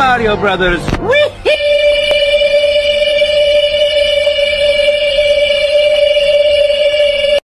Mario Brothers. Whee!